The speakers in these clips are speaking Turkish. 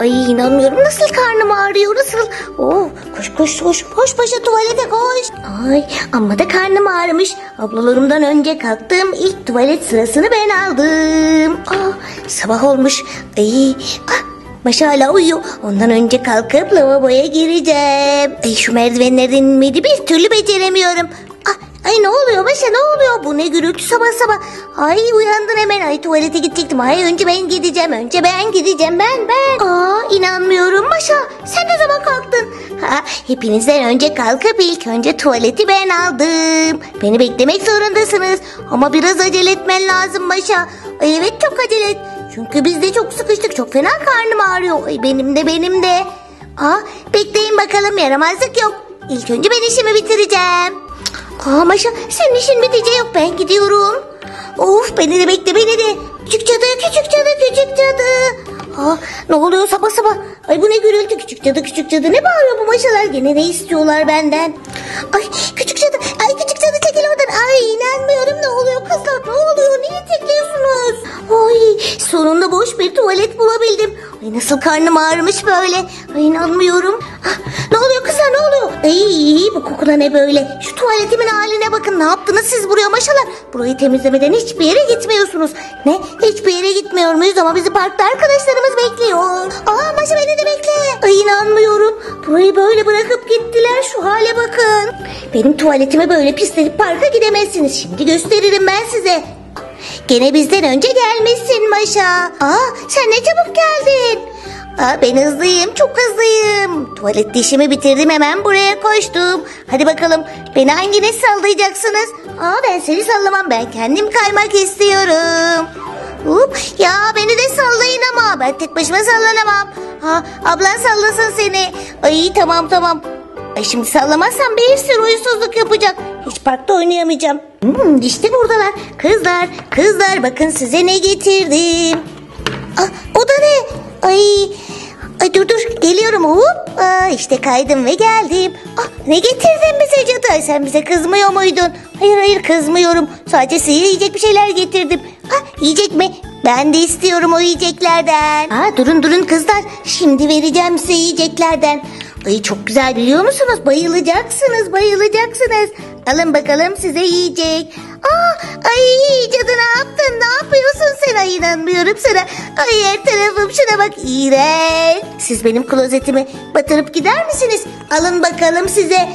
Ay inanmıyorum nasıl karnım ağrıyor nasıl? Oh, koş koş koş koş paşa tuvalete koş. Ay amma da karnım ağrımış. Ablalarımdan önce kalktım ilk tuvalet sırasını ben aldım. Ah, sabah olmuş. Ay, ah, Maşa hala uyuyor. Ondan önce kalkıp lavaboya gireceğim. Ay şu merdivenlerden inmeyi bir türlü beceremiyorum. Maşa ne oluyor? Bu ne gürültü sabah sabah. Ay uyandın hemen. Ay tuvalete gidecektim. Ay önce ben gideceğim. Önce ben gideceğim. Ben ben. Aa inanmıyorum Maşa. Sen ne zaman kalktın? Ha, hepinizden önce kalkıp ilk önce tuvaleti ben aldım. Beni beklemek zorundasınız. Ama biraz acele etmen lazım Maşa. Ay evet çok acele et. Çünkü biz de çok sıkıştık. Çok fena karnım ağrıyor. Ay benim de benim de. Aa, bekleyin bakalım yaramazlık yok. İlk önce ben işimi bitireceğim. Aa Maşa senin işin biteceği yok ben gidiyorum. Of beni de bekle beni de. Küçük cadı küçük cadı küçük cadı. Aa, ne oluyor sabah sabah? Ay bu ne gürültü küçük cadı küçük cadı. Ne bağırıyor bu maşalar gene ne istiyorlar benden? Ay küçük cadı ay küçük cadı çekil oradan. Ay inanmıyorum ne oluyor kızlar ne sonunda boş bir tuvalet bulabildim. Ay nasıl karnım ağrımış böyle. Ay inanmıyorum. Ah, ne oluyor kızlar ne oluyor? Ay bu kokuna ne böyle? Şu tuvaletimin haline bakın ne yaptınız siz buraya maşalar? Burayı temizlemeden hiçbir yere gitmiyorsunuz. Ne? Hiçbir yere gitmiyor muyuz ama bizi parkta arkadaşlarımız bekliyor. Aa maşa beni de bekle. Ay inanmıyorum. Burayı böyle bırakıp gittiler şu hale bakın. Benim tuvaletime böyle pislenip parka gidemezsiniz. Şimdi gösteririm ben size. Gene bizden önce gelmişsin Maşa. Aa sen ne çabuk geldin. Aa, ben hızlıyım çok hızlıyım. Tuvalet dişimi bitirdim hemen buraya koştum. Hadi bakalım beni hanginiz sallayacaksınız? Aa ben seni sallamam ben kendim kaymak istiyorum. Hop, ya beni de sallayın ama ben tek başıma sallanamam. Ha, ablan sallasın seni. Ay tamam tamam. Ay şimdi sallamazsam bir sürü huysuzluk yapacak. Hiç parkta oynayamayacağım. Hmm, işte buradalar. Kızlar, kızlar bakın size ne getirdim. Ah, o da ne? Ay, ay dur dur geliyorum. Hop, Aa, işte kaydım ve geldim. Ah, ne getirdin bize cadı? Sen bize kızmıyor muydun? Hayır hayır kızmıyorum. Sadece size yiyecek bir şeyler getirdim. Ah, yiyecek mi? Ben de istiyorum o yiyeceklerden. Aa, durun durun kızlar. Şimdi vereceğim size yiyeceklerden. Ay çok güzel biliyor musunuz? Bayılacaksınız, bayılacaksınız. Alın bakalım size yiyecek. Aa, ay cadı ne yaptın? Ne yapıyorsun sen? Ay inanmıyorum sana. Ay her tarafım şuna bak iğrenç. Siz benim klozetimi batırıp gider misiniz? Alın bakalım size.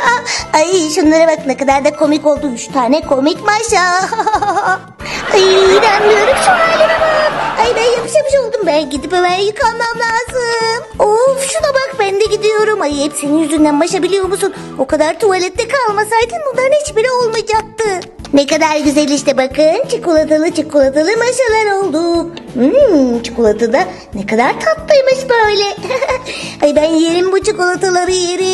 ay şunlara bak ne kadar da komik oldu. Üç tane komik maşa. ay inanmıyorum şu halime Ben gidip hemen yıkanmam lazım. Of şuna bak ben de gidiyorum. Ay hep senin yüzünden Maşa biliyor musun? O kadar tuvalette kalmasaydın bunların hiçbiri olmayacaktı. Ne kadar güzel işte bakın. Çikolatalı çikolatalı maşalar oldu. Hmm, çikolata da ne kadar tatlıymış böyle. Ay ben yerim bu çikolataları yerim.